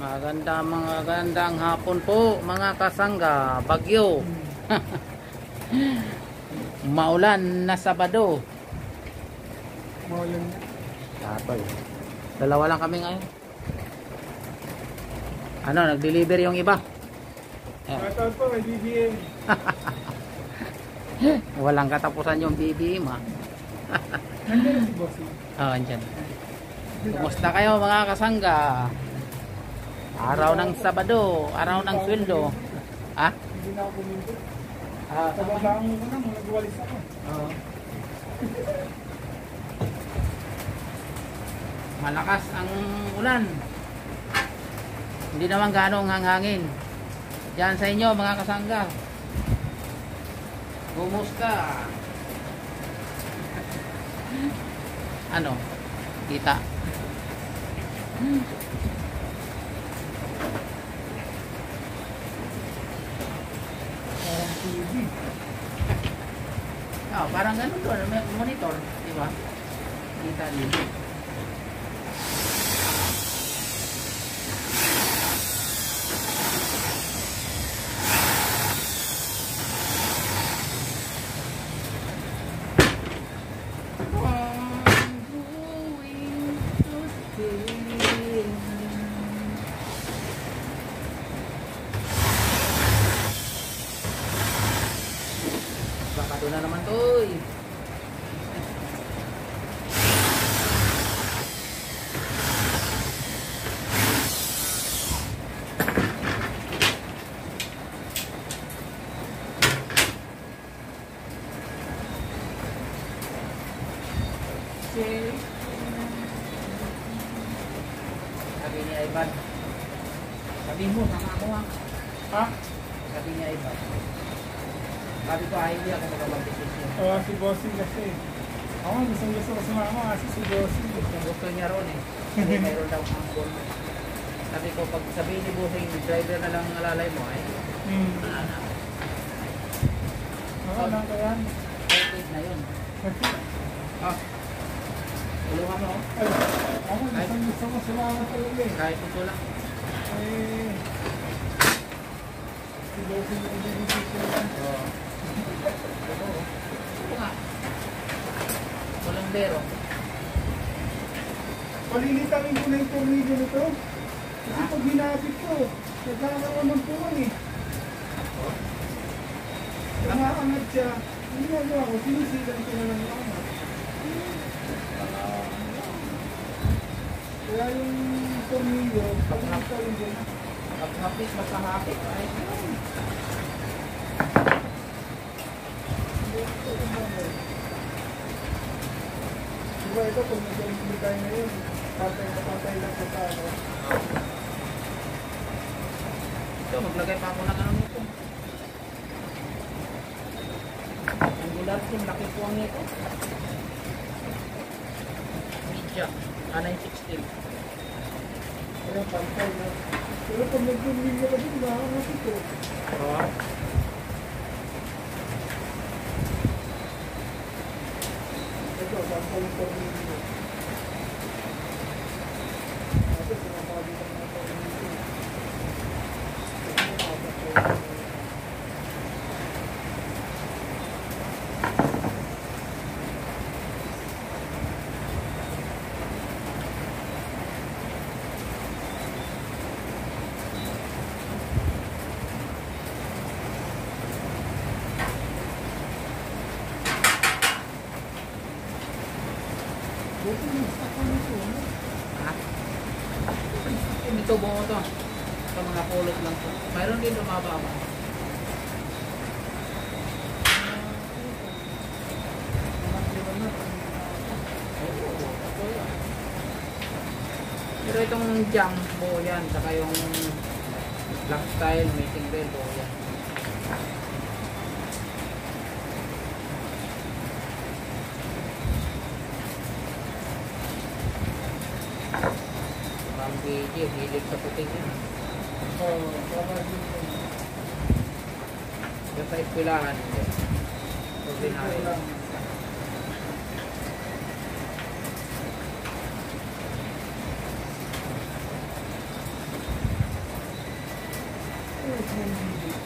Maganda mga gandang hapon po mga kasangga, bagyo. Maulan na Sabado. Maulan na. Tapos, dalawa lang kami ngayon. Ano, nag-deliver yung iba. Shoutout po kay BBM. Walang katapusan yung BBM ha. Nandiyan si Bossy. Oh, andyan. Kumusta kayo mga kasangga? Araw ng Sabado, araw ng sweldo. Ha? Hindi na ako pumunta. Ah, Sa babaan mo na, nagwalis ako. Oo. Malakas ang ulan. Hindi naman ganong hanghangin. Diyan sa inyo mga kasangga. Kumusta? ano? Kita. TV. Oh, parang ganun doon, may monitor, di ba? Kita dito. Baka doon na naman to eh. Sabi ni Ivan. Sabi mo, sama ako ha. Ha? Sabi ni Ivan. Sabi ko, ay hindi ako magkabagdesisyon. Oo, si Bossy kasi. Ako, gusto gusto ko sumama kasi si Bossy. Yung gusto niya ron eh. Kasi mayroon daw ang goal. Sabi ko, pag sabihin ni Busing, driver na lang ang alalay mo, ay Hmm. wala na. Oo, lang ka yan. Okay na yun. Ah. Tulungan mo. oh. Ay, ako, gusto gusto ko sumama talaga eh. Kahit ito lang. Eh, si Bossy yung decision yan. Oo. Oo. Ito nga. Walang bero. Palilitangin ko na yung tornilyo nito. Kasi pag hinapit ko, nagkakaroon ng puwan eh. Nangaangat siya. Ang ginagawa ko, sinisilan ko na yung angat. Kaya yung tornilyo, pag nakatawin din, Pag hapit, basta hapit. Ay, Diba ito, pag nag-implement tayo ngayon, patay na patay lang sa ano. ito, maglagay pa ako ng ano nito. Ang gulat yung laki po ang nito. Media. Ah, 916. Kaya pantay na. Pero pag nag-tornilyo ka din, nakakangat ito. Oo. Ito, pantay yung tornilyo. Ito, sinapalitan ng tornilyo. Ito, nakapatay. Buti yung stock ko nito, ano? Ha? Ito buo to. Ito mga pulot lang to. Mayroon din lumaba ba? Pero itong jam, buo yan. Saka yung black style, mating bell, buo yan. Parang BG, hilig sa puting yan. Oo, baka dito. Yung sa eskwelahan, hindi. Ordinary.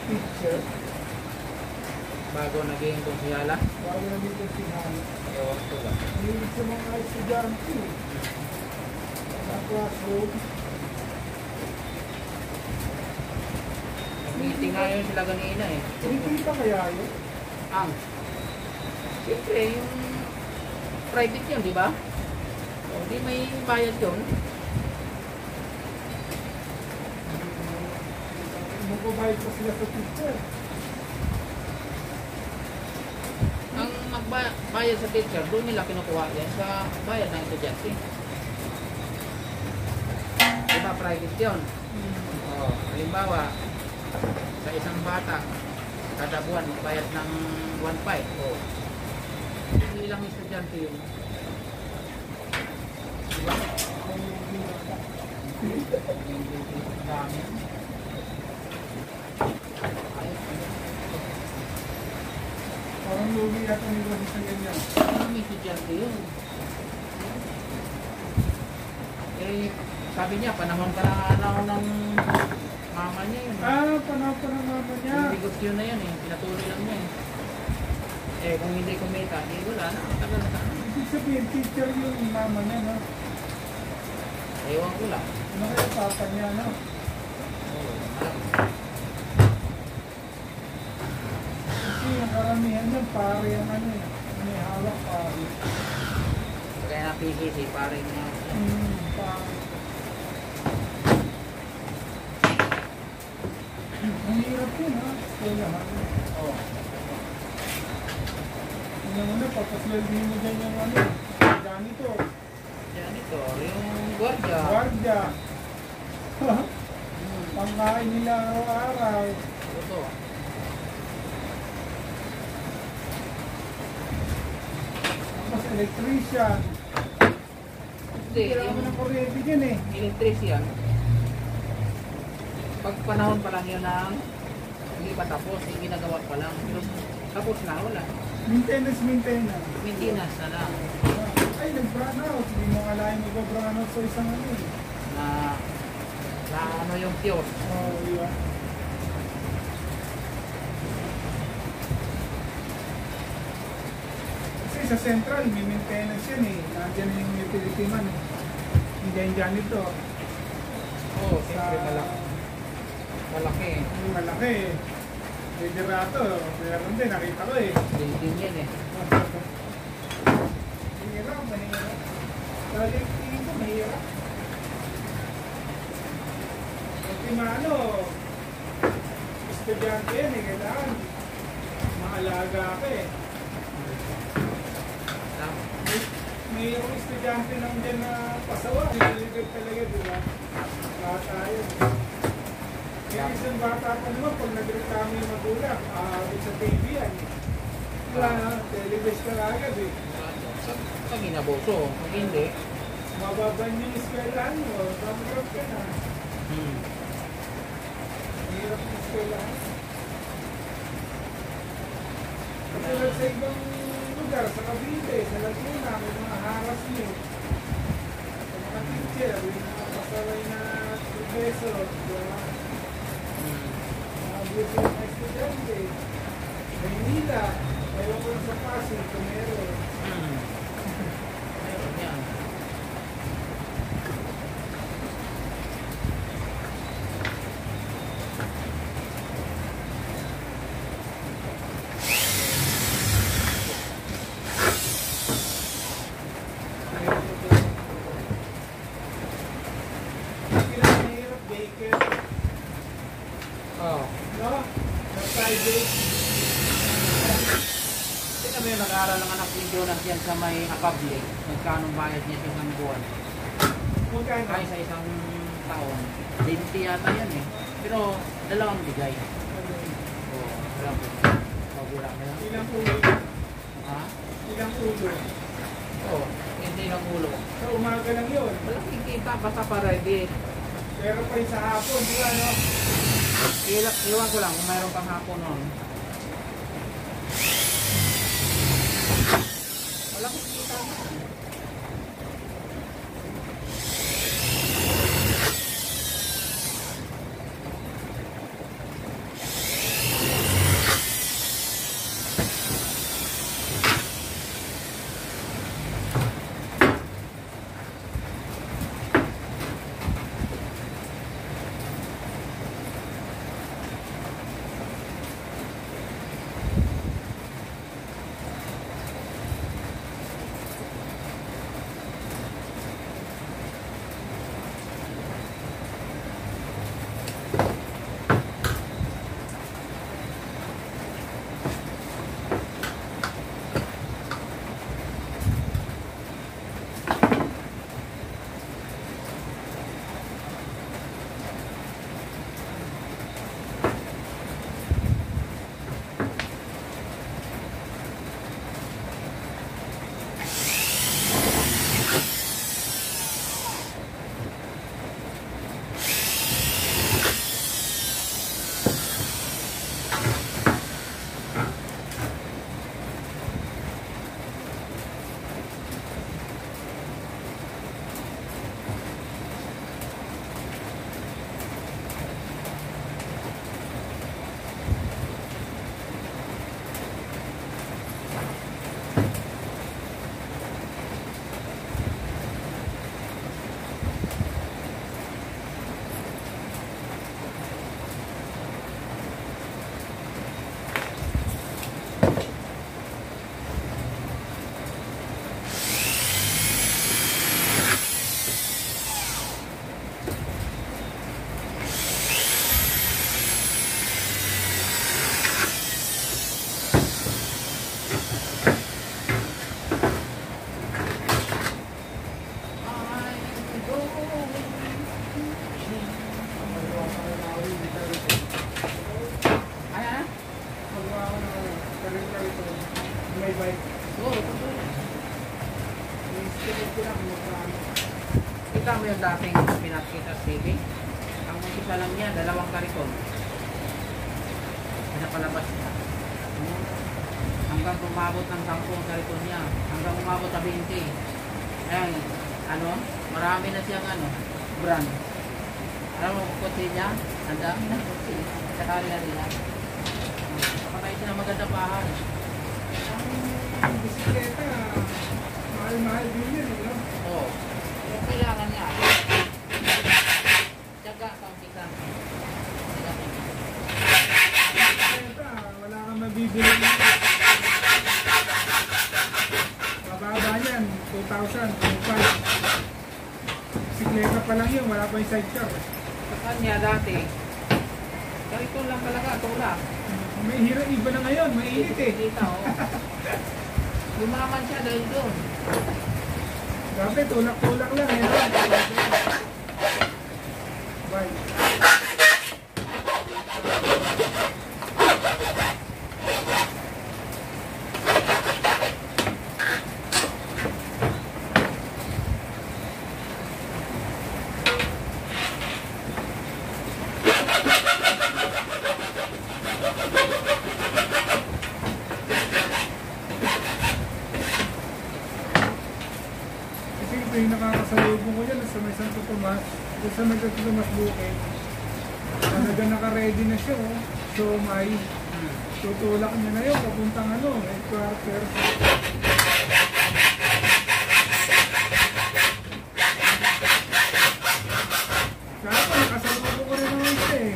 Picture. Bago naging kunsiyala. Bago na dito si Hana. Ewan ko ba. Hilig sa mga estudyante. Sa classroom. Yun sila kanina eh. Kinikita kaya yun? Ang. Siyempre, yung private yun, di ba? O, di may bayad yun. Magbabayad pa sila sa teacher. Ang magbayad sa teacher, doon nila kinukuha yan sa bayad ng estudyante. Di ba private yun? O, halimbawa, sa isang bata, kada buwan, bayad ng 1.5. O, hindi lang estudyante yun. Di ba? Ang dami. Ayos, ayos. Parang lugi yata ni Rodi sa ganyan. Ano may estudyante yun? Eh, sabi niya, panahon ka na ng mama niya yun. Ah, panahon pa ng mama niya. Yung negosyo na yan eh, pinatuloy lang niya eh. Eh, kung hindi kumita, eh wala na, tagal na. Ibig sabihin, teacher yung mama niya, no? Ewan ko lang. Ano kaya papa niya, no? Oo. Kasi yung karamihan niyan, pare ang ano eh. May hawak pare. Kaya na PCC, parang niya. Hmm, pare. Ang hirap yun, ha? Eskwelahan. Oo. Ano mo na, papasweldihin mo dyan yung ano, ganito, Yan ito, yung guardia. Hmm, Pangkain nila araw-araw. ito. Tapos electrician. Hindi, Kailangan mo ng kuryente dyan eh. electrician. Pag panahon pa lang yun ng hindi pa tapos, yung ginagawa pa lang. Pero tapos na, wala. Maintenance, maintenance. Maintenance na lang. Ay, nag-brown out. Hindi mo kalahin mag-brown out sa isang ano eh. Na, na ano yung pure. Oo, di ba? Kasi sa central, may maintenance yan eh. Nandiyan yung utility man eh. Hindi yan janitor. Oo, oh, siyempre malaki. Malaki eh. Malaki eh. Liderato, meron din, nakita ko eh. Building yan eh. Mahirap, mahirap. Dahil tingin ko mahirap. Pati maano, estudyante yan eh, kailangan maalaga ka eh. May, may estudyante lang dyan na pasawa, nililigat talaga, di ba? Isang bata pa naman, pag nagreklamo yung magulang, aabot sa TV yan. Wala na, televis ka agad eh. Pag, inaboso, pag hindi, Mababan yung eskwelahan mo, bankrupt ka na. hmm. Hirap ng eskwelahan. Katulad sa ibang lugar, sa Cavite, sa Laguna, may mga harassment. Sa mga teacher, may mga pasaway na professor, di ba? Hmm. mga abuse ng estudyante. Maynila, ewan ko sa Pasig, kung yan. Pinahirap, baker, Oo. no? Sa private. Kasi kami nag-aaral ng anak ni Jonas yan sa may akabli. Magkano bayad niya sa isang buwan. Magkano? Kaya sa isang taon. 20 yata yan eh. Pero dalawang bigay. Oo. Wala po. Pagula na lang. Ilang ulo? Ha? Ilang ulo? Oo. Hindi ng ulo. Sa umaga lang yun. Malaking kita basta para di. Pero pa sa hapon, di ba, no? Iwan ko lang kung mayroon pang hapon nun. Dating pinakita sa TV? Ang isa lang niya, dalawang kariton. Pinapalabas niya. Hanggang umabot ng 10 kariton niya. Hanggang umabot sa 20. Ayan, ano, marami na siyang ano, brand. Alam mo, kotse niya, ang dami na kotse. Sa karya nila. Kapatay siya ng magandang bahay. Ang bisikleta, mahal-mahal din yun, no? Oo. Yung kailangan niya. Tsaga sa umpisa. Bisikleta, wala kang mabibili. Mababa yan, 2,000, 2,500. Bisikleta pa lang yung sidecar. Sa kanya dati, ganito lang talaga, tula. May hira, iba na ngayon, mainit eh. Dito, oh. Lumaman siya dahil doon. Dati, tulak-tulak lang eh. Bye. Kasi ito yung nakakasalubong ko dyan sa may Santo Tomas. Doon sa may Santo Tomas Bukid. Talaga naka-ready na siya oh. So may tutulak niya na yun papuntang ano, headquarter. Kaya pa, nakasalubong ko rin naman siya eh.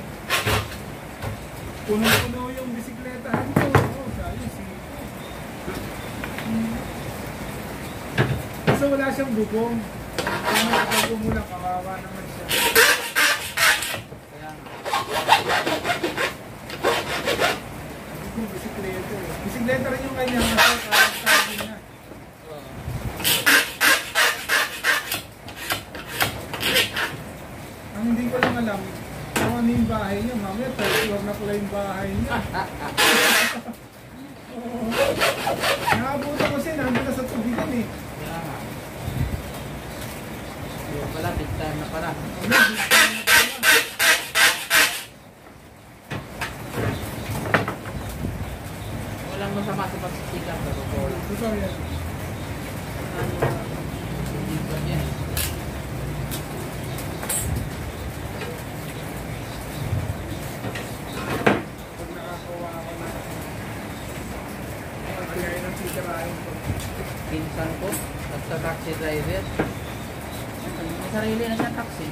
Puno-puno yung bisikletahan ko. Oh, sabi si... Hmm. Kaso wala siyang bubong. Mo lang, kawawa naman siya. Kaya nga. Hindi ko bisikleta eh. Bisikleta rin yung kanya. Kasi parang sabi niya. Oo. Ang hindi ko lang alam, kung ano yung bahay niya. Mamaya, third floor na pala yung bahay niya. Oo. Nakabuto ko siya, nandun na sa tubigan eh. Kaya nga. Yung pala, big time na pala. Ano, big time na pala. Walang masama sa pagsisikap. Pero Totoo yan. taxi driver. May sarili na siyang taxi.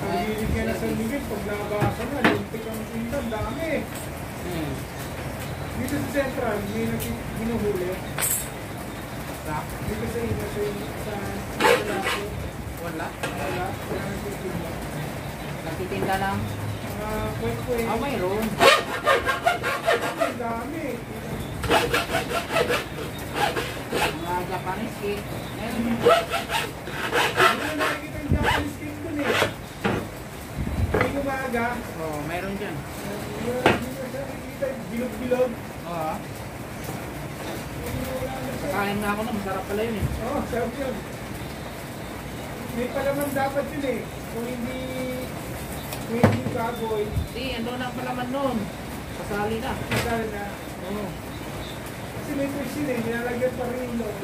Pag-ibig ka na sa limit, pag nabasa na, lintik ang pintan, dami. Hmm. Dito sa Central, may nag- hinuhuli. Sa? Dito sa inyo, sa sa sa sa Wala. wala, wala nagtitinda. Nagtitinda lang. Mga kwek-kwek. Ah, mayroon. Ang dami. Mga Japanese cake. Meron. Hindi na nakikita yung Japanese cake dun eh. May umaga. Oh, meron dyan. Hindi na nakikita yung bilog-bilog. Oo. Wala na siya. Kain nga ako na, masarap pala yun eh. Oo, oh, sarap yun. May palaman dapat yun eh. Kung hindi, kung hindi baboy, Di, ando na ang palaman noon. Kasali na. masal na. Oo. Kasi may question eh, nilalagyan pa rin yung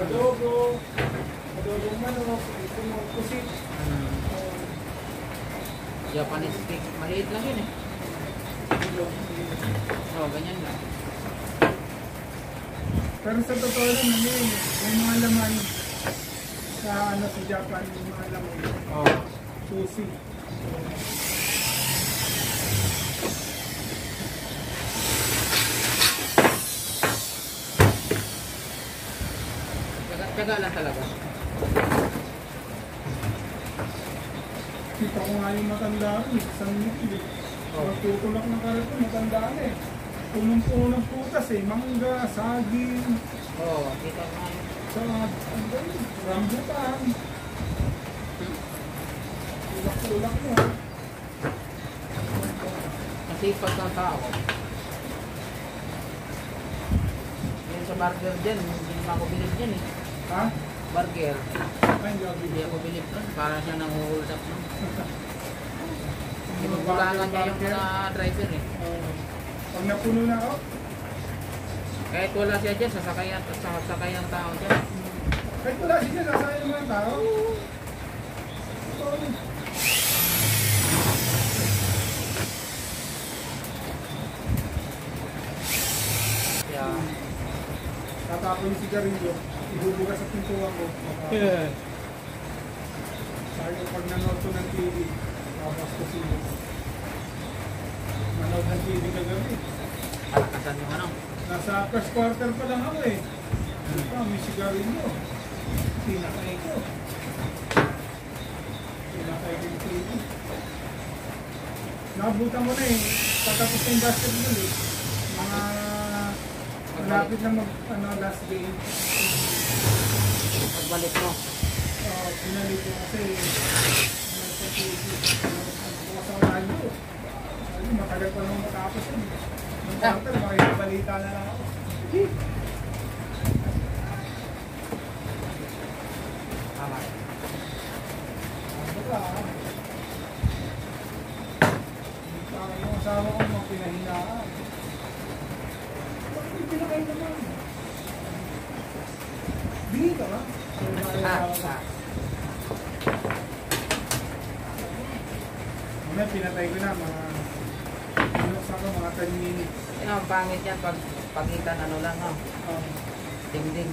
adobo, adobong manok, ito mo, kusit. Hmm. Oh, Japanese cake. Maliit lang yun eh. bilog. Oh, ganyan lang. Pero sa totoo lang, ano yun, may mga laman sa ano sa Japan, yung mga laman, Oo. Tsaga, tsaga lang talaga. Kita ko nga yung matanda rin, isang ngipil eh. Oh. Magtutulak ng karito, matanda na eh. Punong-puno ng putas eh, mangga, saging, Oo, oh, kita ko nga sa rambutan. Tulak-tulak mo. Masipag ng tao. Yan sa burger dyan, hindi naman ako bilib dyan eh. Ha? Burger. Hindi ako bilib nun. Para siya nang up nun. Hindi Inugulangan niya yung mga driver eh. Pag napuno na ako, Kahit wala siya dyan, sasakay ang, sasakay ang tao dyan. kahit wala siya, sasayang mga tao. Ito, Kaya, Tatapon yung sigarilyo, ibubuga sa pintuan ko. yeah. Sabi ko pag nanood ko ng TV, tapos ko sila. Manood ng TV kagabi. palakasan yung ano. Nasa first quarter pa lang ako eh. Ito, may sigarilyo. Pinakay ko. Pinakay ko yung TV. Nabutan ko na eh. Patapos na yung basketball eh. Mga malapit na mag ano, last game. Pagbalik mo. Uh, pinalik ko kasi nasa TV. Bukas ang. Sabi, matagal pa nung matapos yun. Nung quarter, makikibalita na lang ako. Tama. Ano ka? Parang yung asawa ko mga pinahinaan. Bakit may pinakain naman? Bingi ka ba? Ah, ah. Mamaya pinatay ko na mga ano sa ako, mga 10 minutes. Yan ang pangit yan pag pagitan ano lang no. Um, Dingding.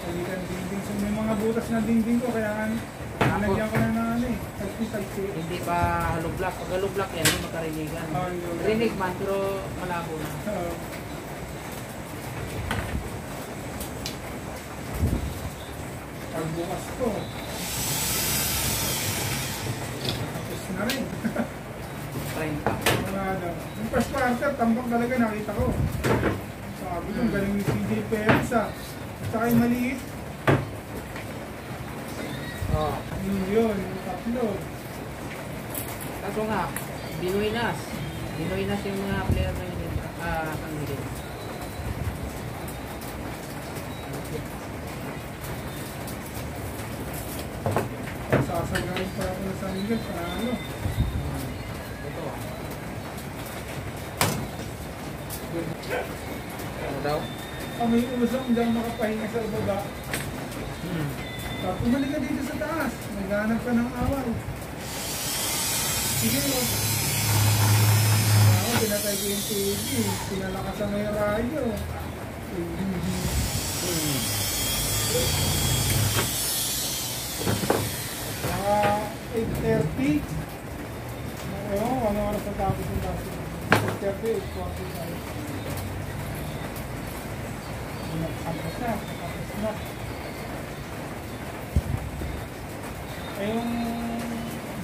Palitan dingding. So, may mga butas na dingding ko kaya nalagyan ko na ng ano eh. Tagpi-tagpi. Hindi pa block. Pag block yan, hindi makarinigan. Yun. Rinig man, pero malabo na. Uh, pagbukas ko. Tapos na rin. Train pa. Wala na. Yung first quarter, tambak talaga nakita ko. Sabi ko, Hmm. galing ni CJ Perez ah. Tsaka yung maliit. Oh. Yun yun, yung tatlo. Kaso nga, Binoy Nas. Binoy Nas yung mga player na yun. Ah, San Miguel. Sasagayin pa ako ng San Miguel, panalo. Hmm. Ito ah. Ano daw? Ah, may usok, ako makapahinga sa baba. Hmm. Tapos umalik ka dito sa taas. Naghanap ka ng awal. Sige, oh. Ako, pinatay ko yung TV. Pinalakas ang may radyo. Hmm. Mga 8.30. Ewan, ko, ano oras na tapos yung tapos. 8.30, 8.40 Tapos na, tapos na. Eh yung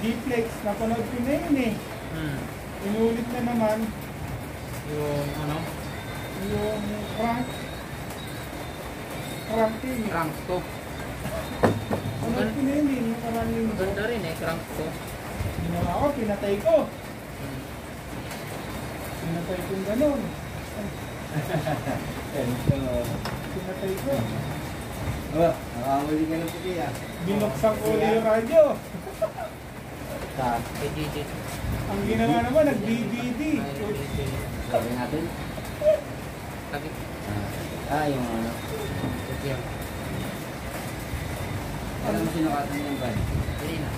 D-Flex, napanood ko na yun eh. Hmm. Inulit na naman Yung ano, yung crank. Crank yun eh. crank to. Panood ko na yun eh, yung karang linggo. Maganda rin eh, crank to. Ginawa ko, pinatay ko. Hmm. Pinatay ko yung ganun. Pinatay ko. Oh, nakahuli ka ng puti ah. Binuksan ko ulit yung radyo. Ang ginawa naman, nag-DVD. Sabi natin. Lagi. Ah, yung ano. Okay. Alam mo sinukatan yung ban? Hindi na.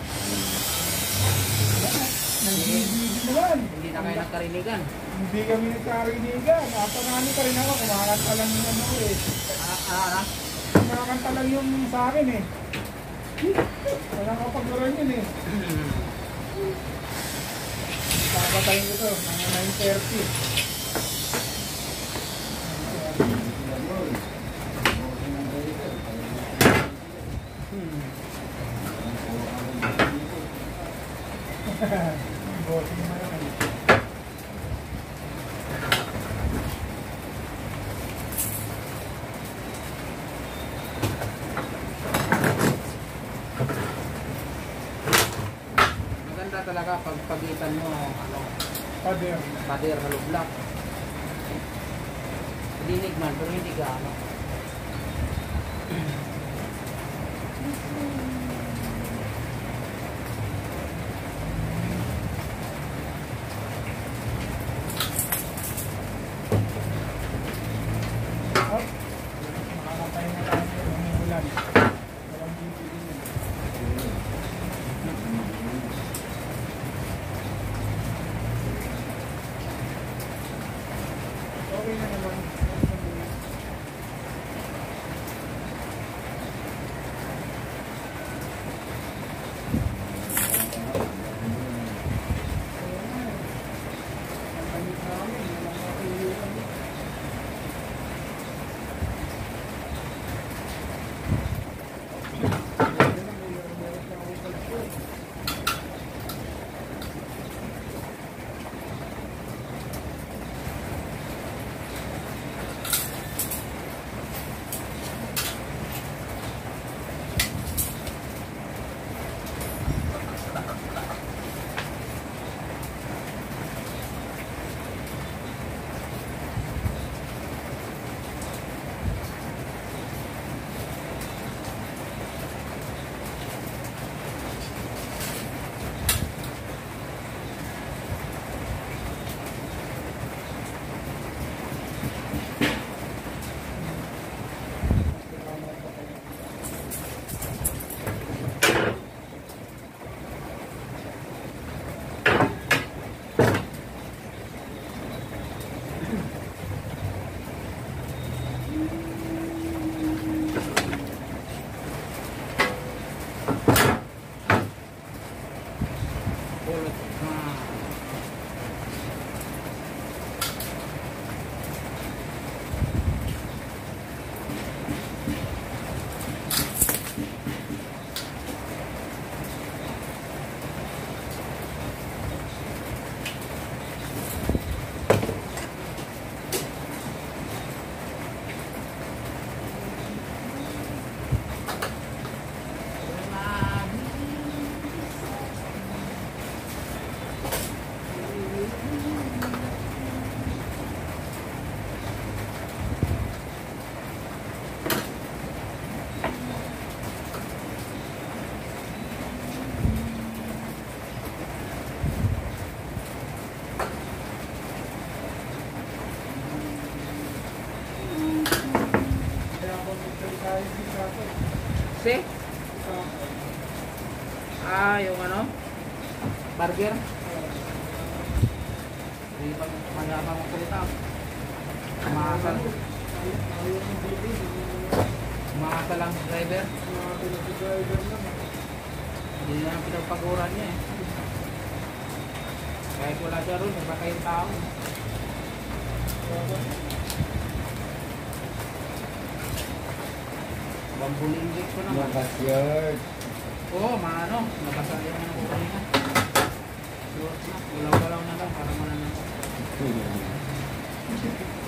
Nag-DVD naman. Hindi na kayo nagkarinigan. Hindi kami nagkarinigan. Napanalo pa rin ako. Kumakanta lang yung ano eh. Ah, ah. Kumakanta lang yung sa akin eh. Wala kapag yun eh. Papatayin ko to. Mga 9.30. Kahit wala siya ron, iba kayong tao. Bambuling gate ko naman. Nabas. Oo, maano. Nabasa yun na ng buhay na. Galaw-galaw na lang para mananang.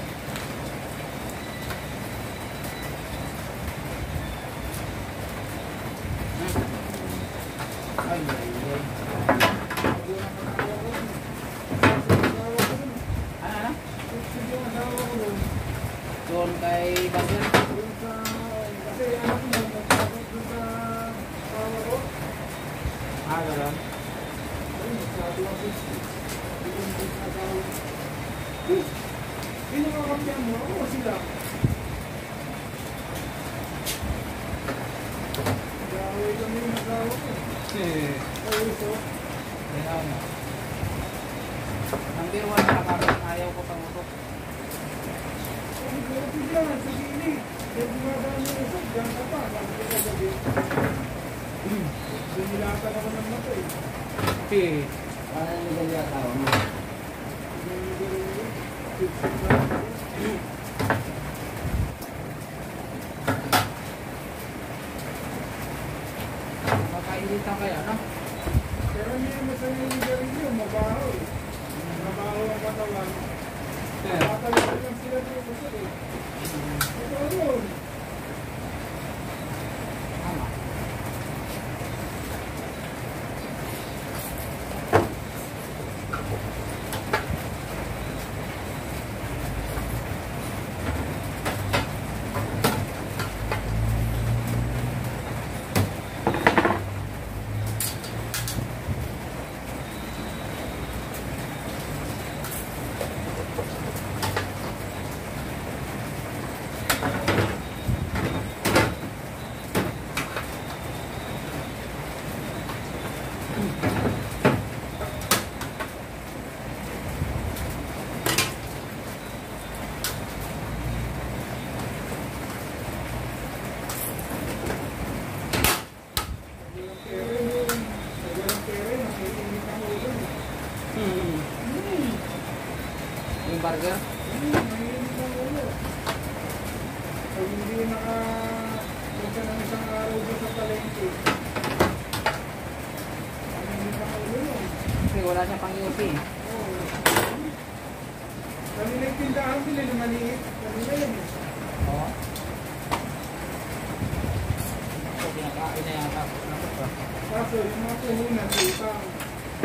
kaso, yung mga puhunan, utang.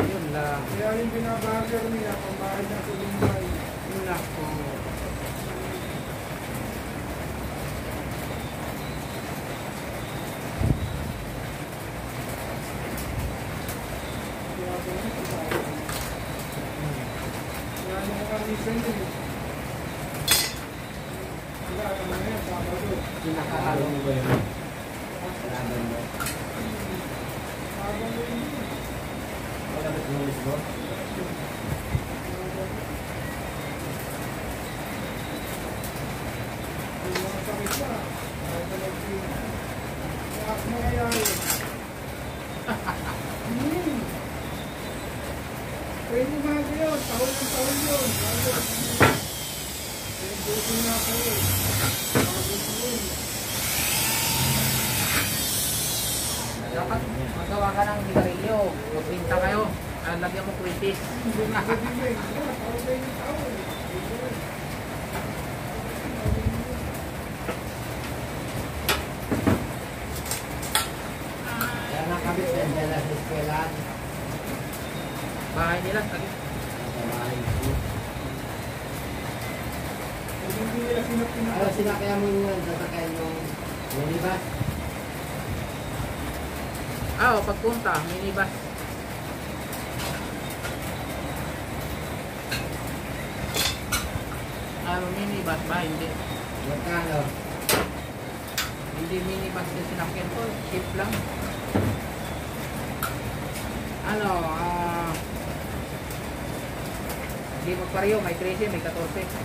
Yun lang. Kaya yung binabagal niya, pambahay ng kulungan. Yun lang po. to, minibus. Ano, minibus ba? Hindi. Magkano? Hindi minibus na sinakyan ko, cheap lang. Ano, ah, uh, hindi magpareho, may 13, may 14.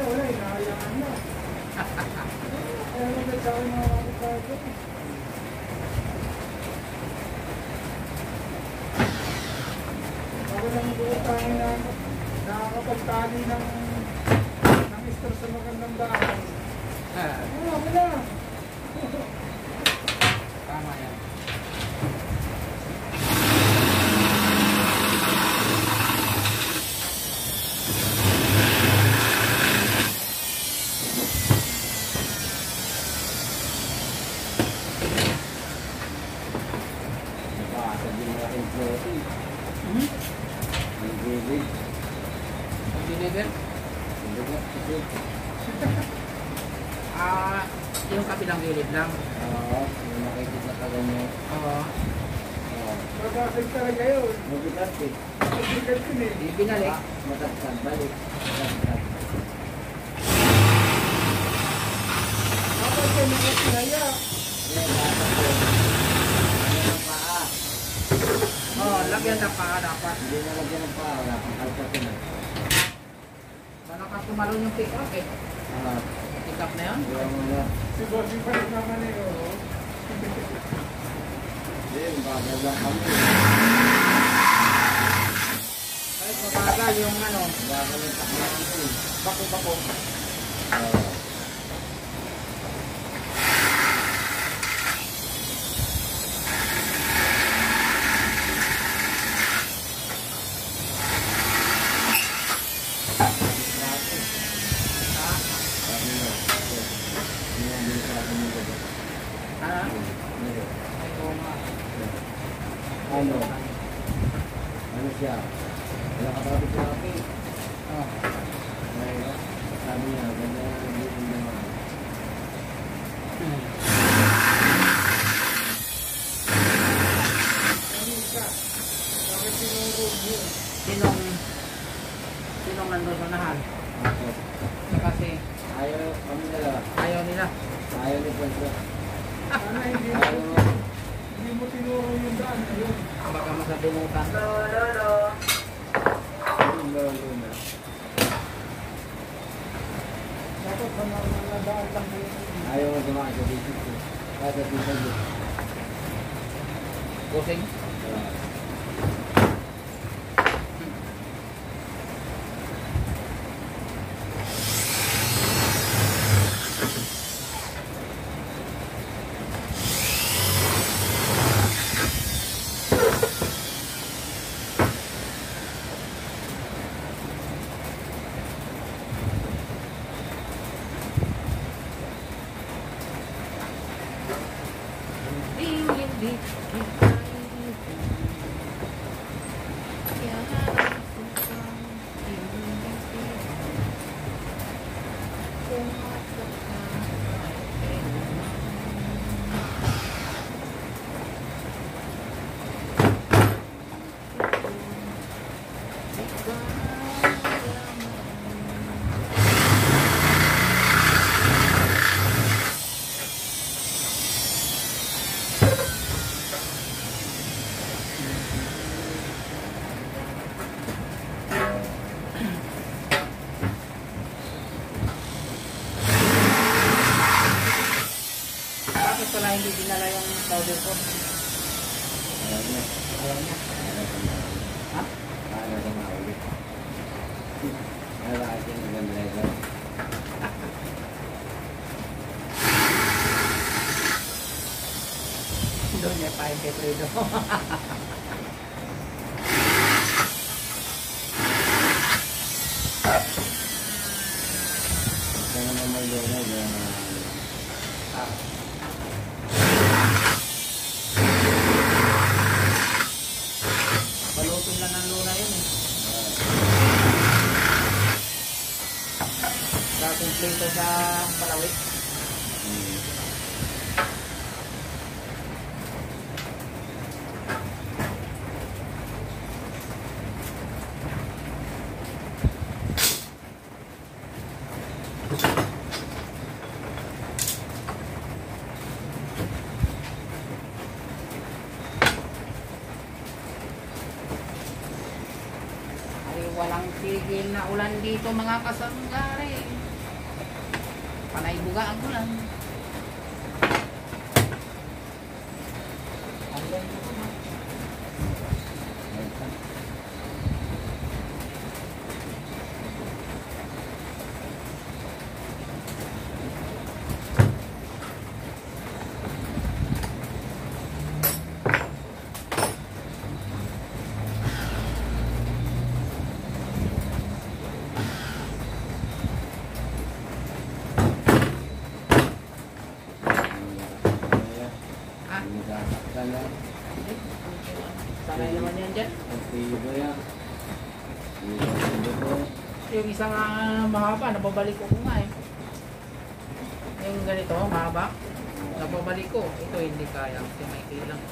na, wala, inaayaan na. Kaya nagkat sa akin mga kapatid ko. Bago lang buo tayo na nakakapagtali ng ng istor sa magandang daan. Wala, wala. Tama yan. order ko. Alam niya. Alam niya. Ha? Alam niya mahuli. Alam niya maganda ito. Pa yung petrido. dahil naulan dito mga kasama. yan dyan. Yung isang uh, mahaba, nababalik ko nga eh. Yung ganito, mahaba, nababalik ko. Ito hindi kaya kasi may kilang.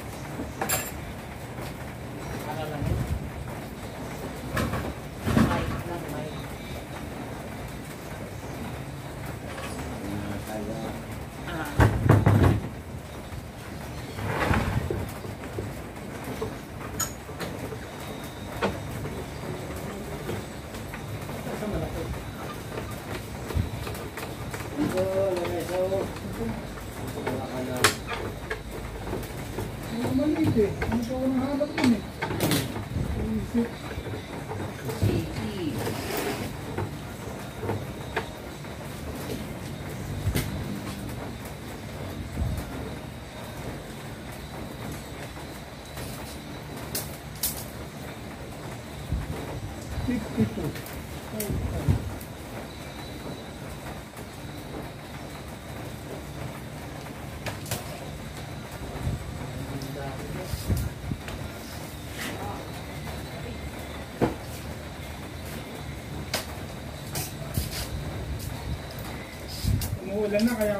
Ganda?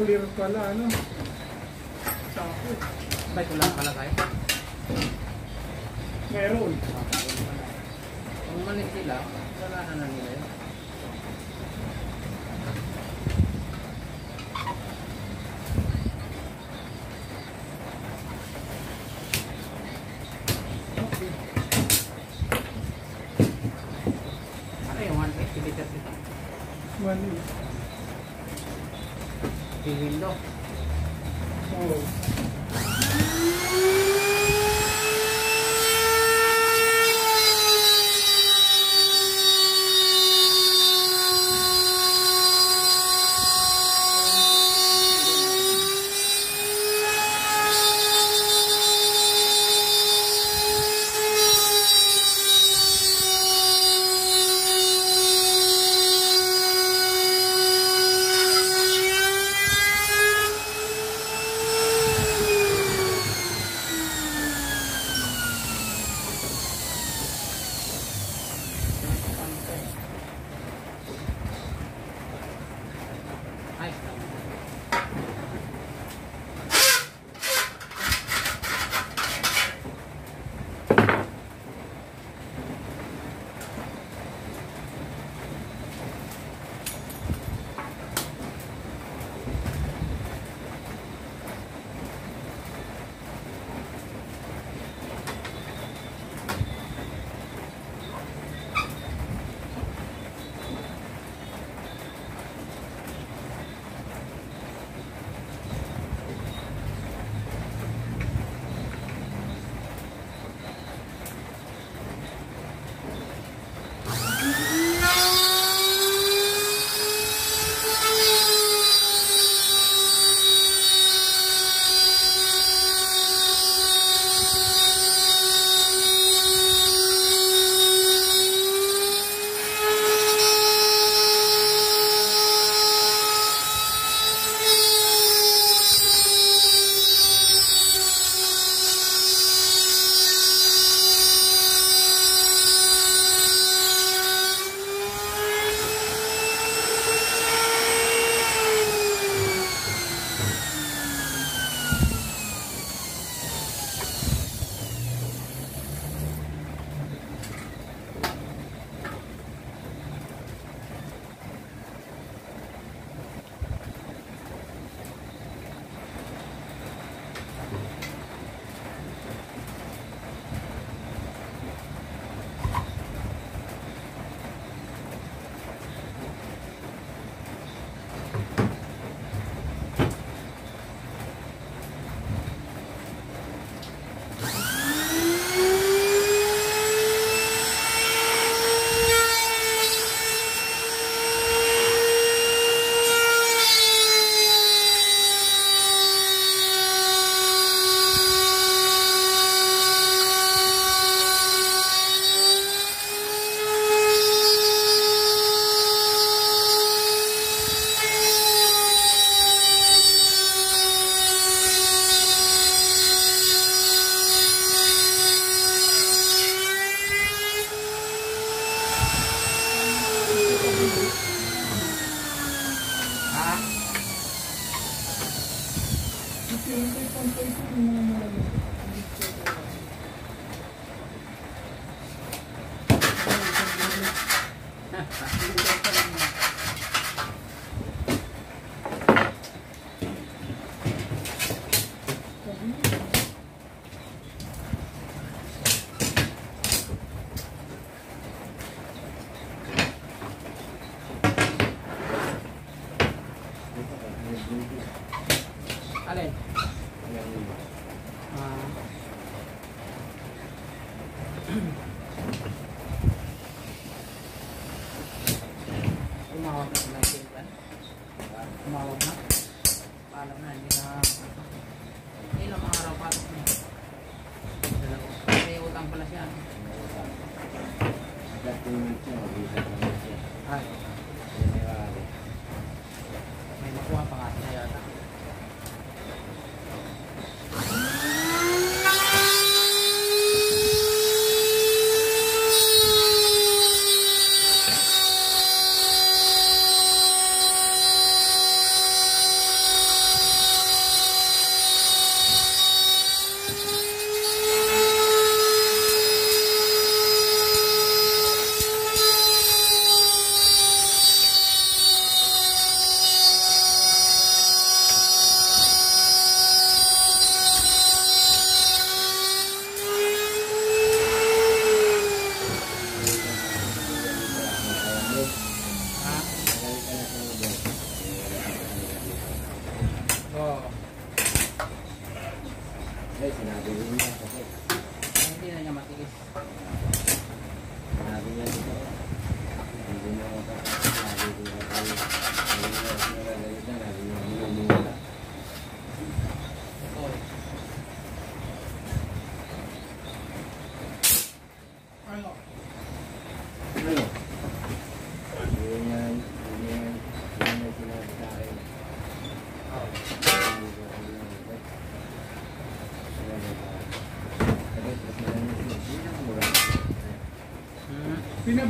Clear pala, ano? Sako. Ba't wala kalagay?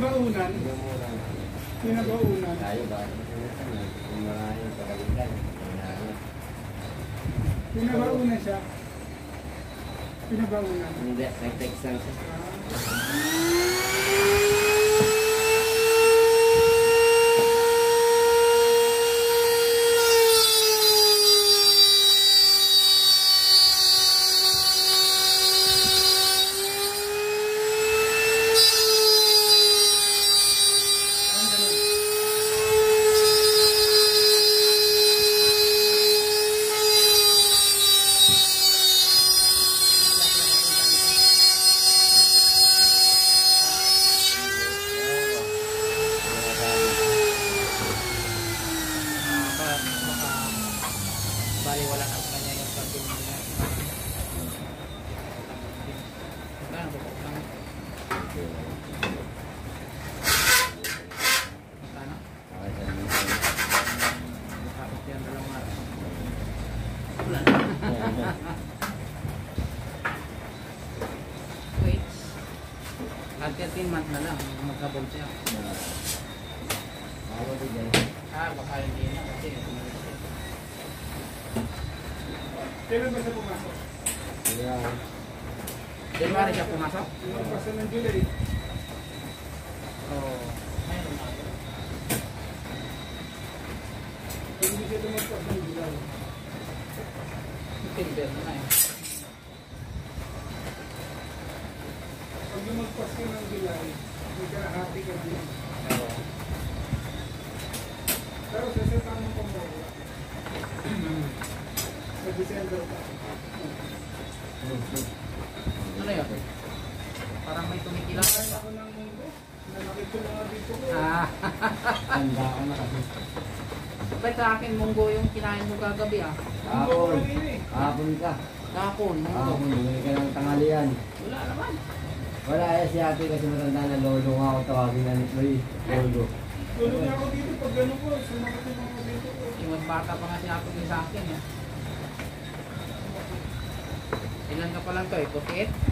sembrado lang. Wait. At 13 month na lang, magkabol siya. Bawa din yan. Ah, baka hindi na kasi. Kailan ba siya pumasok? Kailan. Kailan ba siya pumasok? Kailan ba siya ng kinain mo gagabi ah? Hapon. Hapon ka. Hapon. Hapon. Bumili ka ng tanghalian. Wala naman. Wala eh, si ate kasi matanda na lolo nga ako tawagin na ni Chloe. Lolo. Lolo niya ako dito pag gano'n ko. Sumakot yung ako dito. Iwan bata pa nga si ate sa akin eh. Ilan ka pa lang to eh? 48?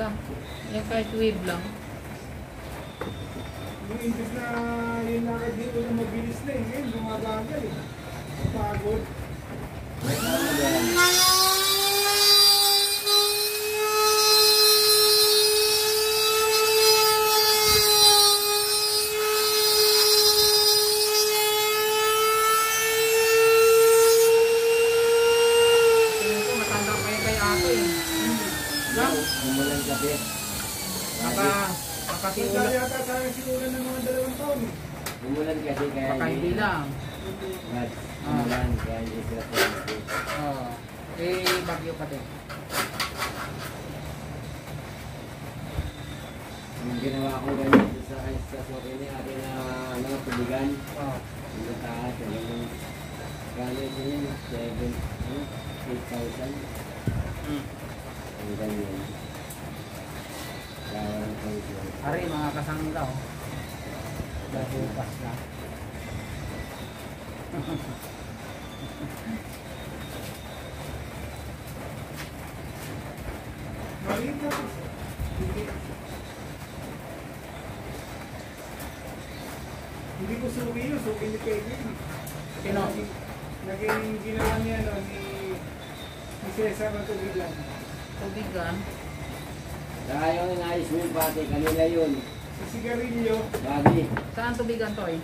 Talaga. Yan kahit wave lang. Yung imbis na yung lakad dito na mabilis na eh, ngayon bumabagal eh. Pagod tama yan. Tingin ko, matanda pa yan kay ato eh. No? Umulan gabi. Naka, Punta nakasiulat. yata sa akin si Uli ng mga dalawang taon eh. Umulan kasi kaya Baka hindi lang. Mas umulan kaya hindi sila pumunta. Oo. Eh, bagyo pa din. Yung ginawa ko ganyan sa sa soke ni atin na ano, tubigan. Oo. Yung taas, yung gano'n yun, 7, ano, 8,000. Mm. Ang ganyan. Kaya walang pangit Ari, mga kasangga oh. Dahil bukas na. Maliit na po. Hindi. Hindi ko suki yun, suki ni Kevin. Sino? Naging- Naging ginawa niya no, ni, ni Cesar na tubigan. Tubigan. Saka yung inayos mo yung pati, kanila yun. Sa sigarilyo, Bagi, Saan tubigan to eh?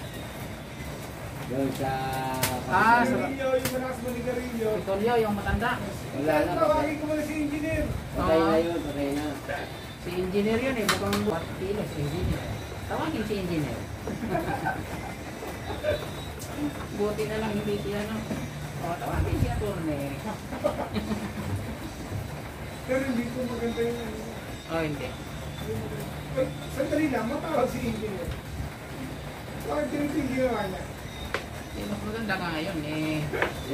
doon sa... Ah, sa- sigarilyo, yung malakas mo ni Garillo. Yung matanda. Wala na. Tawagin ko muna si engineer. Patay na Ah. yun, patay na. Si engineer yun eh, mukhang buhat kilos si engineer. Tawagin si engineer. Buti na lang hindi siya no. O, tawagin si attorney. Pero hindi ko maganda ano. Oh, hindi. Sandali lang, matawag si engineer. Bakit ganito yung ginawa niya? Eh, mas maganda nga ngayon eh.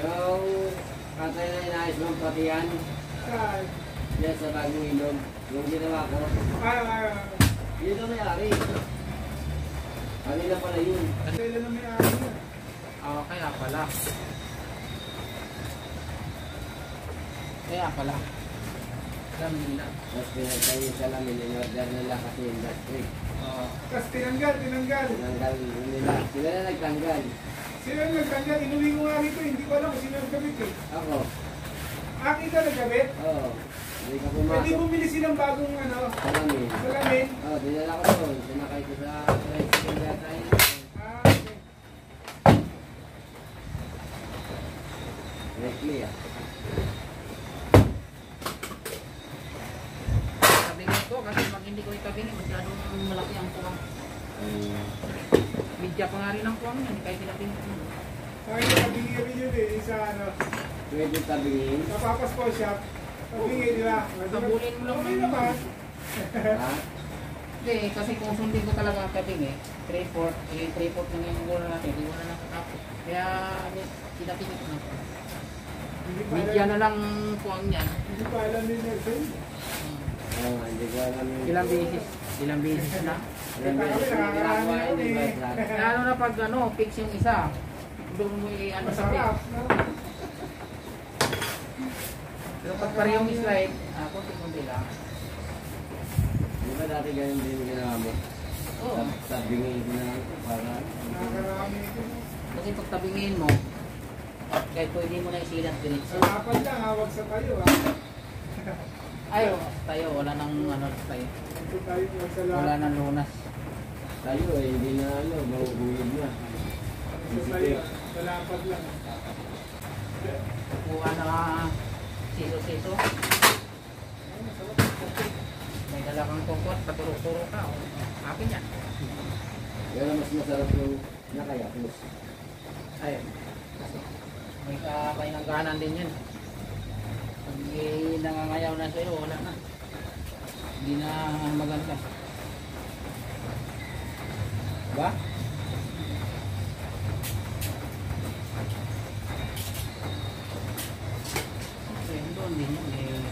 Yung patay na inayos mo pati yan, Ah, yan sa bagong ilog. Yung ginawa ko, ah, ah, yun ang may-ari. Kanila pala yun. kailan na may ari niya? Oh, kaya pala. Kaya pala. Alam nila. Tapos pinagtay yung salamin, in-order nila kasi industry. Oh. Tapos tinanggal, tinanggal. Tinanggal nila. Sila na nagtanggal. Sino yung nagtanggal? Inuwi ko nga rito, hindi ko alam kung sino nagkabit eh. Ako, Akin ka nagkabit? oo. Hindi ka Hindi pumasok. bumili silang bagong ano, Salamin. salamin. Oo, dinala ko doon. Sinakay ko sa. Ah, okay. Directly ah. Kabingin ko kasi pag hindi ko ikabingin, masyadong malaki ang kuwang. Um, Midya pa nga rin ang kuwang yan, kahit kinabingin ko. Akin na nabingi rin yun eh, sa ano, pwede tabingin. sa Papa's Paw Shop. Nabingi nila. Tabulin mo lang. Okay naman. Ha? Hindi, kasi kung sundin ko talaga ang kabing eh, 3-4, eh 3-4 lang yung goal natin, hindi ko na nakakapot. Kaya, kinapingin ko na. Alam, na lang kuwang yan. hindi pa alam ni Nelson. Hmm. Oo hindi ko alam. Ilang beses, ilang beses na. Ilang beses na ginagawa yun yung eh. vlog. Lalo na pag ano, fix yung isa, doon mo i- ano sa fix. Pero pag parehong slide, ah, konti-konti lang. Di ba dati ganun din yung ginawa mo? Oo. Tab- Tabingin ko na lang para... Kasi pag tabingin mo, kahit pwede mo na isilat Sa diretso. lapad lang, hawag sa tayo ha. Ay, oh, tayo, wala nang ano tayo. Wala nang lunas. Tayo eh, hindi na ano, mahuhulog na. lapad lang. Kuha na siso-siso. May dala kang tungkot, paturo-turo ka. O, akin yan. Pero mas masarap yung nakayapos. Ayun. May kapainangganan din yan. Eh, nangangayaw na sa'yo, wala na. Hindi na maganda. Diba? Yun doon din yun eh.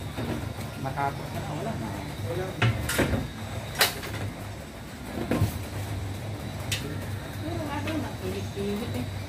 Matapos na, wala na. Wala. Pero doon, nakilit-kilit eh.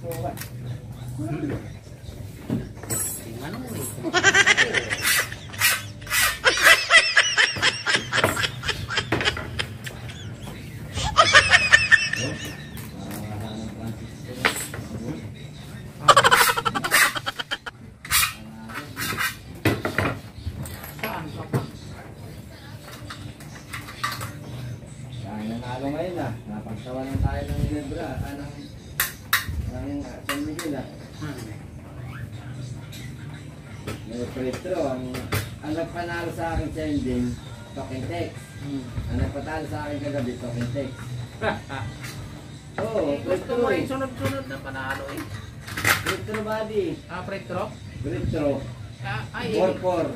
Francisco ba? Tingnan mo eh. Parang ng Francisco. Saan ka pa? Kaya nanalo ngayon ah. Napagtawanan tayo ng Lebra. Ah, ng, ng ah, San Miguel ah. Hmm. May Petro, ang, ang nagpanalo sa akin sa ending, talking text. Hmm. Ang nagpatalo sa akin kagabi, talking text. Oo, Eh, gusto mo Petro yung eh. sunod-sunod na panalo eh. Petro buddy. Ah, pretro? Petro. Ah, ay, ibig, 4-4.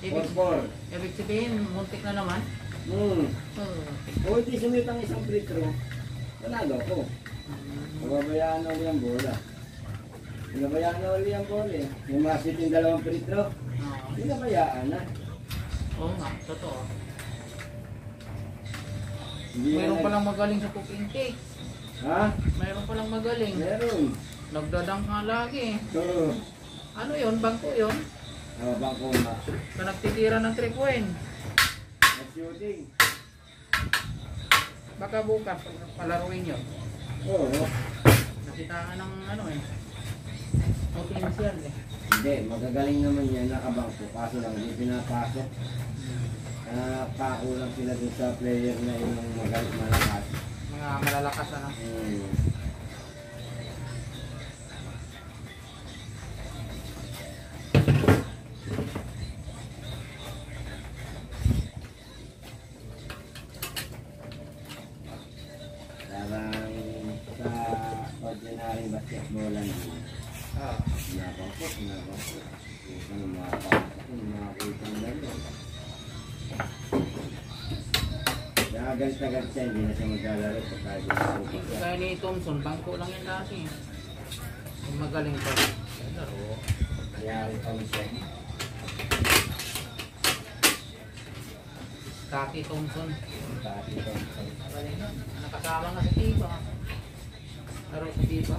ibig, 4-4. ibig sabihin, muntik na naman. Hmm. Hmm. Kung hindi sumit ang isang Petro, nanalo ko. Nababayaan na uli ang bola. Nababayaan na uli ang bola eh. Yung dalawang Petro, Ah, Pinabayaan na. Oo nga, totoo. Hindi na Mayroon nag- palang magaling sa cooking cake. Ha? Mayroon palang magaling. Meron. Nagdadang ka lagi. Oo. Ano yon Bangko yon Oh, bangko na. Na nagtitira ng 3 point. Nag-shooting. Baka bukas, palaruin yun. Oo. Nakitaan ng ano eh. Potential eh. Hindi, magagaling naman yan nakabangko. Kaso lang, hindi pinapasok. Nakakulang sila dun sa player na yung magaling malakas. Mga malalakas ano. Hmm. Parang sa ordinary basketball lang. Ah. Nabangkot. Kung ano kung makakita na galit siya, hindi na siya maglalaro pag tayo Kaya ni Thompson, bangko lang yan. Yung magaling pa. Laro. Kaya rin kami siya. Kaki Thompson. Dati. Magaling nun. Nakasama nga sa Tiba. Laro sa Tiba.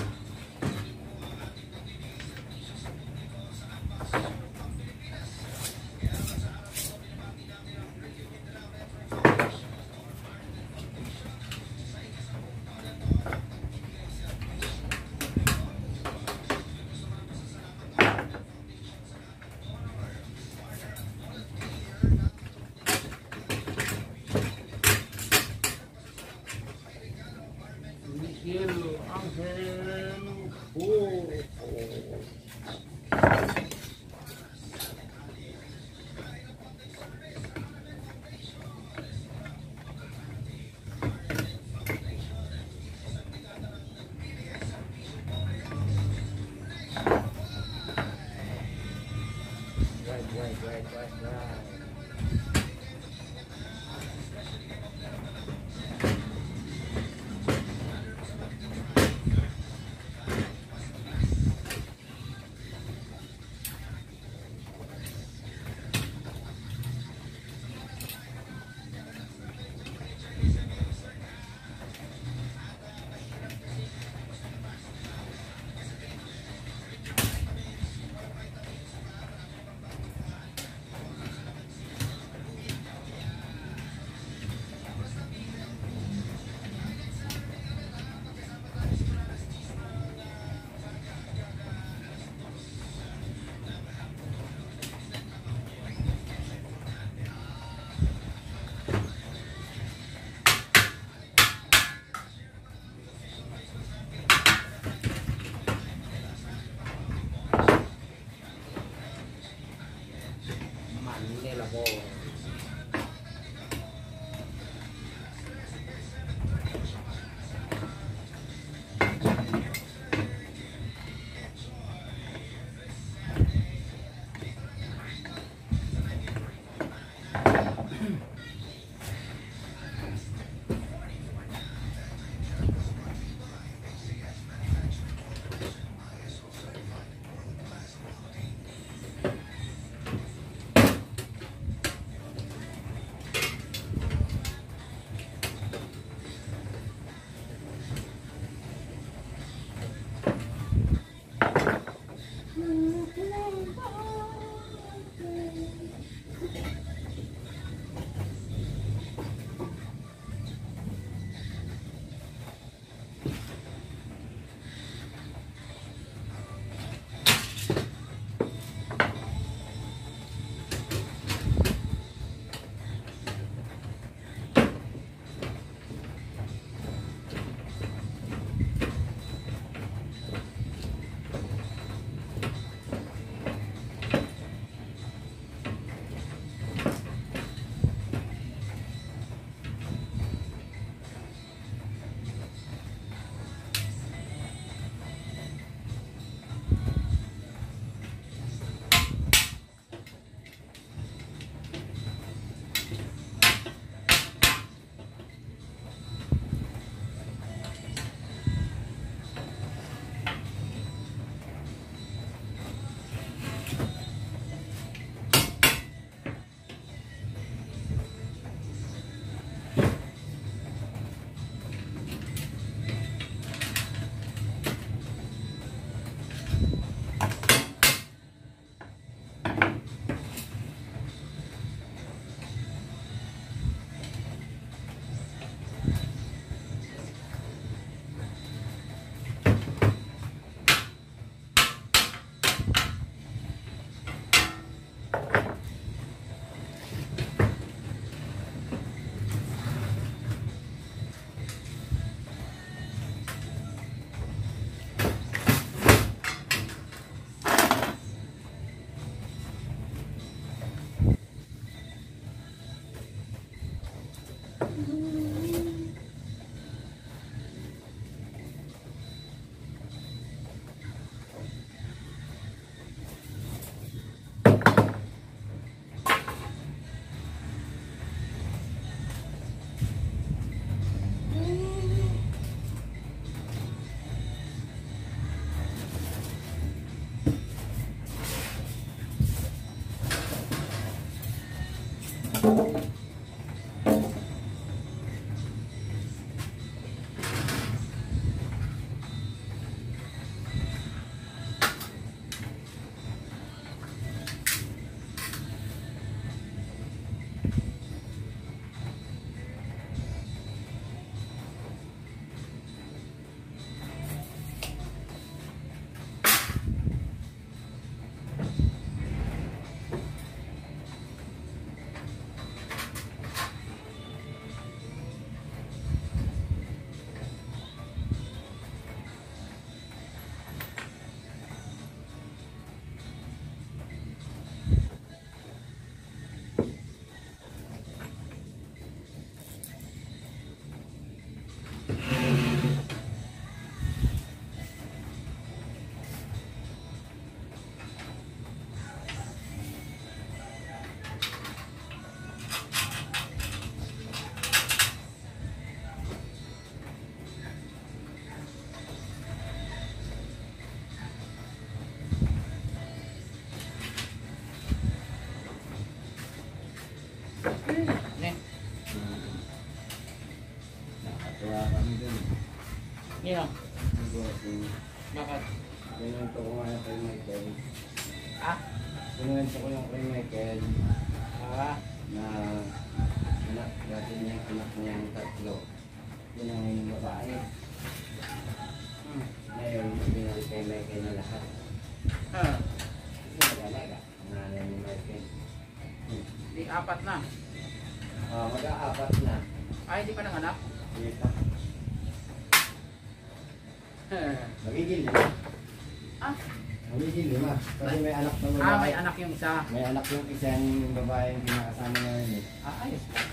yung isang babae yung kinakasama ngayon eh. Ah, ayos lang.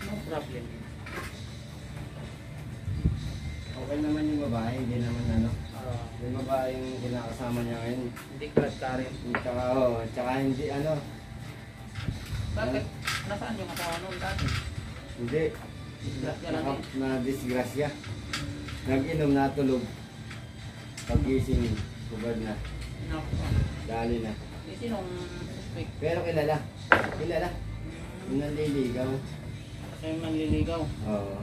No problem. Okay naman yung babae, hindi naman ano. Ah, Yung babae yung kinakasama niya ngayon. hindi glad ka rin. Tsaka, oh, tsaka hindi ano, Bakit? Nasaan yung asawa noon dati? hindi. Disgrasya lang Naka, din. na disgrasya. Nag-inom natulog. Pag-gising, kubad na. Dali na. Eh, sinong suspect? Pero kilala. Kilala. Yung nanliligaw. Kasi yung nanliligaw. Oo.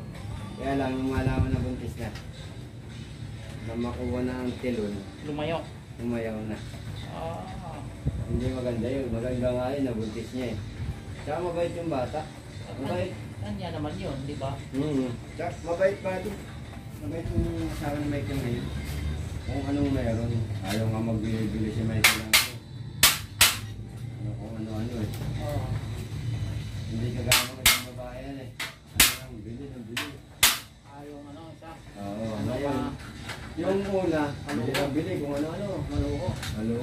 Kaya lang, nung malaman na buntis na. Na makuha na ang tilon, Lumayo. umayaw na. Ah. Hindi maganda yun. Maganda nga yun, nabuntis niya eh. Tsaka mabait yung bata. Mabait. Kanya naman yun, di ba? Mm. Tsaka mabait pa din. Mabait yung asawa ni Michael ngayon. kung anong meron. Ayaw nga magbili-bili si Michael ng kung ano-ano eh. Oo. Hindi ka gano'n ng isang babae yan eh. Ano lang, bili ng bili. Ayaw ano, isa. Oo, Ano ngayon. Yung una, Ano bili ng bili kung ano-ano. Maloko. Halo.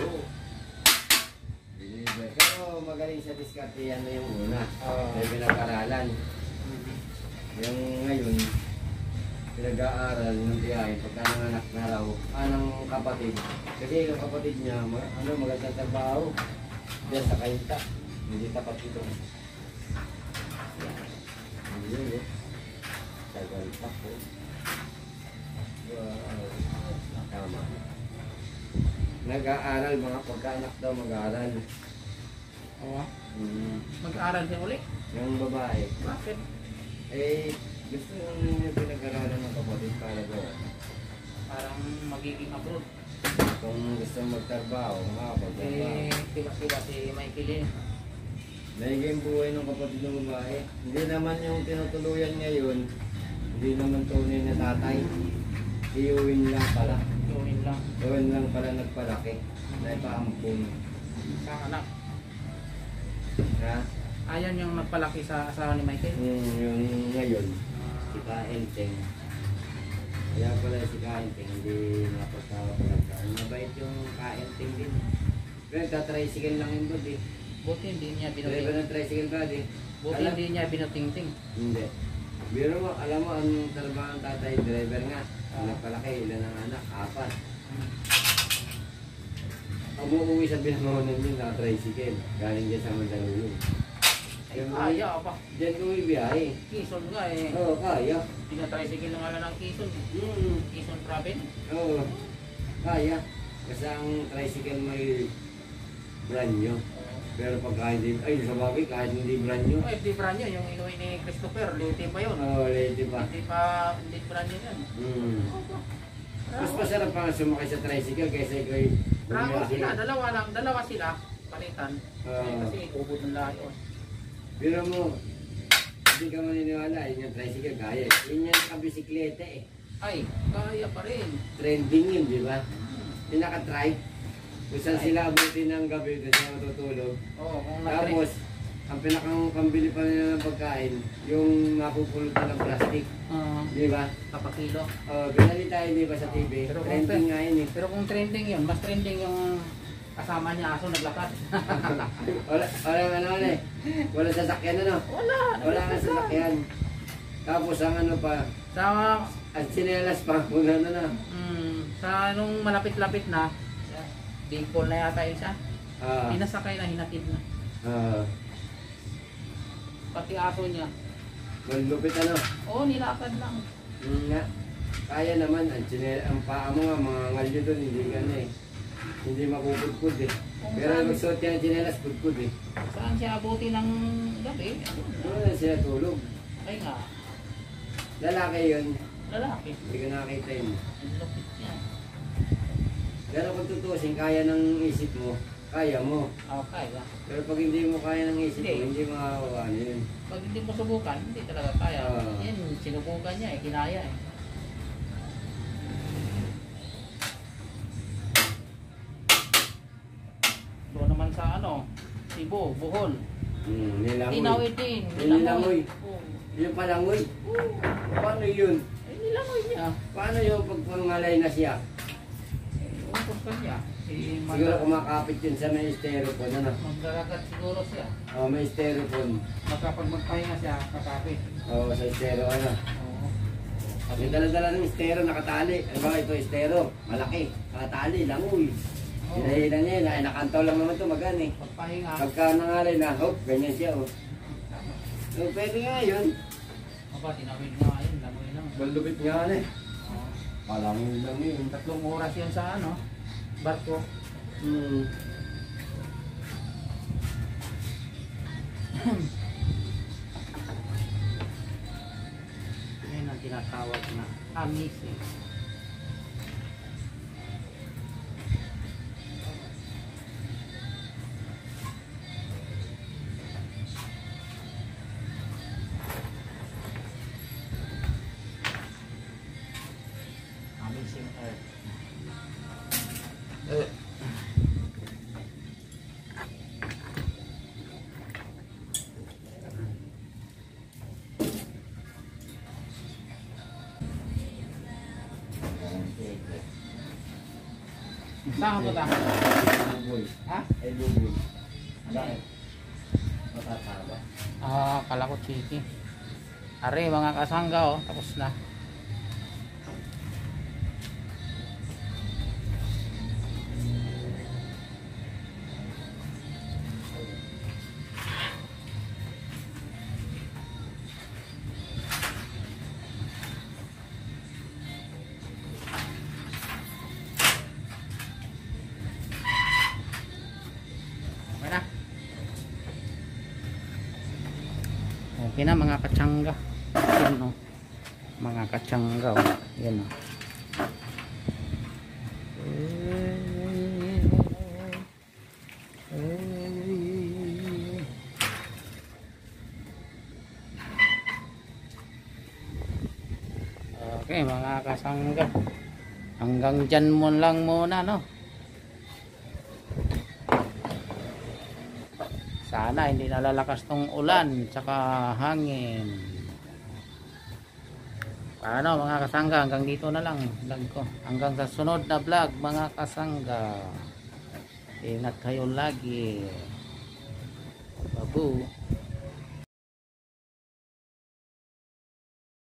Bili ba? Pero magaling sa diskarte yan na yung una. Oo. May pinag-aralan. Yung ngayon, pinag-aaral ng tiyahin pagka nanganak na raw, anang kapatid. Kasi yung kapatid niya, ma- ano, magandang trabaho. Diyan sa kainta. Hindi tapat ito. Yan. Yun, eh. Sa kainta po. Tama. Nag-aaral, mga pagkaanak daw mag-aaral. Oo. Mm. Mag-aaral siya uli. Yung babae, Bakit? eh, gusto nung pinag-aralan ng kapatid para daw. Parang magiging abroad. Kung gusto magtrabaho, makakapagtrabaho. Eh, tiba-tiba si Michael eh. Nagiging buhay ng kapatid ng babae. Hindi naman yung tinutuluyan ngayon, hindi naman tunay na tatay. Iuwin lang pala. Gawin lang. Iuwin lang pala nagpalaki. Na ipaampun. Sa anak. Ha? Ayan yung nagpalaki sa asawa ni Michael. Yung, yung ngayon, si Kaenteng. Kaya pala si Kaenteng, hindi nakapagtawa pala sa Mabait yung Kaenteng din. Pero nagtatricycle lang yung bud eh. Buti hindi niya Driver binuting. ng tricycle ka eh. Buti Alam- hindi niya binutingting. Hindi. Biro mo, alam mo, ang trabaho ng tatay, driver nga. Ang nagpalaki, ilan ang anak? Apat. Pag uuwi sa binahonan yun, naka-tricycle. Galing dyan sa Mandaluyong. Ay, Yung kaya pa. Diyan uwi biyahe. Quezon nga eh. Oo, kaya. Tinatricycle na nga lang ng Quezon. Mm. Quezon Travel. Oo, kaya. Kasi ang tricycle may brand new. Pero pagka hindi, ay sa bagay, kahit hindi brand new. Oh, FD brand nyo, yung inuwi ni Christopher. Lute pa yun. Oo, oh, lady pa. Hindi pa, hindi brand nyo yan. Mm. Mas masarap pa sumakay sa tricycle kaysa ikaw ay Rango bumiyahe. sila, dalawa lang, dalawa sila. Palitan. Oo. kasi ubod ng layo. Pero mo, hindi ka maniniwala, yun yung tricycle kaya. Yun yung kabisikleta eh. Ay, kaya pa rin. Trending yun, di ba? Yung naka-trike. Kung saan sila abutin ng gabi, doon sila matutulog. Oo, kung nag Tapos, ang pinakang pambili pa nila ng pagkain, yung mapupulutan ng plastic. uh, Di ba? kapakilo. Oh, binali tayo di ba sa TV? Pero kung Trending nga yun eh. Pero kung trending yun, mas trending yung kasama niya aso naglakad. Wala, wala ano ano eh. Wala sasakyan ano. Wala. Wala nga sasakyan. Tapos ang ano pa, Sa, at sinelas pa, kung ano na. mm, sa nung malapit-lapit na, big ball na yata yun siya. Ah, Hinasakay na, hinatid na. ah, Pati aso niya. malupit ano. Oo, nilakad lang. Yun nga. Kaya naman, ang, ang paa mo nga, mga ngalyo doon, hindi na eh. Hindi makukudkud eh. Kung Pero saan- magsuot yan ng sinelas, kudkud eh. Saan siya abuti ng gabi? Doon na siya tulog. Ay nga, Lalaki yun. lalaki. Hindi ko nakakita yun. Ang lupit niya. Pero kung tutusin, kaya ng isip mo, kaya mo. Okay, ah. Pero pag hindi mo kaya ng isip mo, Hindi. hindi makakawa ano yun. Pag hindi mo subukan, hindi talaga kaya. Oo. Yan, sinubukan niya eh, kinaya eh. Doon naman sa ano, Cebu, Bohol. Hmm, nilangoy. Tinawi din. Yung nilangoy. Oo. Yung palangoy. Oo. Paano yun? Ay, nilangoy niya. Paano yung pagpangalay na siya? Eh, Umpos ka niya. Eh, mag- Siguro kumakapit yun sa may styrofoam. Ano? Magdaragat siguro siya. Oh, may styrofoam. Magkapag magpahinga siya, kakapit. Oh, sa styro ano. Oo. May dala-dala ng estero nakatali. Ano ba ito estero? Malaki. Nakatali, langoy. Oo. Hinahilan niya yun. Ay, nakantaw lang naman ito magan eh. Pagpahinga. Pagka nangalay na, hop, ganyan siya oh. So, pwede nga yun. Aba, tinawid nga yun, langoy lang. Balubit nga eh. Oo. Palangoy lang yun. Tatlong oras yun sa ano, barko. Hmm. Yan ang tinatawag na amazing. Are, mga kasangga oh, tapos na. Okay na mga katsangga. Yan o. Mga katsangga o. Yan o. Okay mga kasangga. Hanggang dyan mo lang muna no. Sana hindi nalalakas tong ulan tsaka hangin. Paano mga kasangga hanggang dito na lang vlog ko. Hanggang sa sunod na vlog mga kasangga. Ingat kayo lagi. Babu.